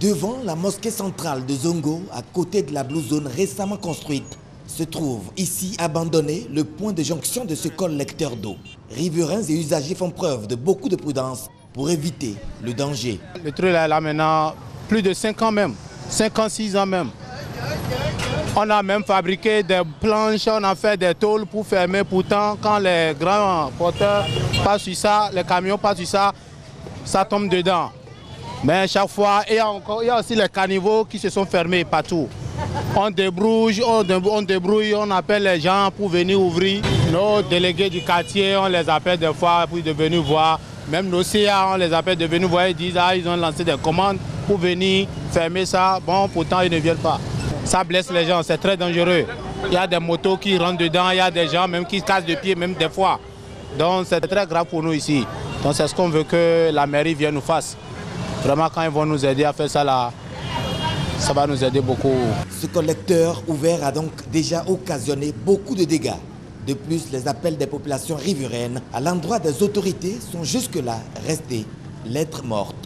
Devant la mosquée centrale de Zongo, à côté de la Blue Zone récemment construite, se trouve ici abandonné le point de jonction de ce collecteur d'eau. Riverains et usagers font preuve de beaucoup de prudence pour éviter le danger. Le truc est là maintenant plus de 5 ans même, 5 ans, 6 ans même. On a même fabriqué des planches, on a fait des tôles pour fermer. Pourtant, quand les grands porteurs passent sur ça, les camions passent sur ça, ça tombe dedans. Mais chaque fois, il y a, encore, il y a aussi les caniveaux qui se sont fermés partout. On débrouille, on débrouille, on appelle les gens pour venir ouvrir. Nos délégués du quartier, on les appelle des fois pour venir voir. Même nos CA, on les appelle de venir voir, ils disent ah, ils ont lancé des commandes pour venir fermer ça. Bon, pourtant, ils ne viennent pas. Ça blesse les gens, c'est très dangereux. Il y a des motos qui rentrent dedans, il y a des gens même qui se cassent de pied, même des fois. Donc c'est très grave pour nous ici. Donc c'est ce qu'on veut que la mairie vienne nous fasse. Vraiment, quand ils vont nous aider à faire ça là, ça va nous aider beaucoup. Ce collecteur ouvert a donc déjà occasionné beaucoup de dégâts. De plus, les appels des populations riveraines à l'endroit des autorités sont jusque-là restés lettres mortes.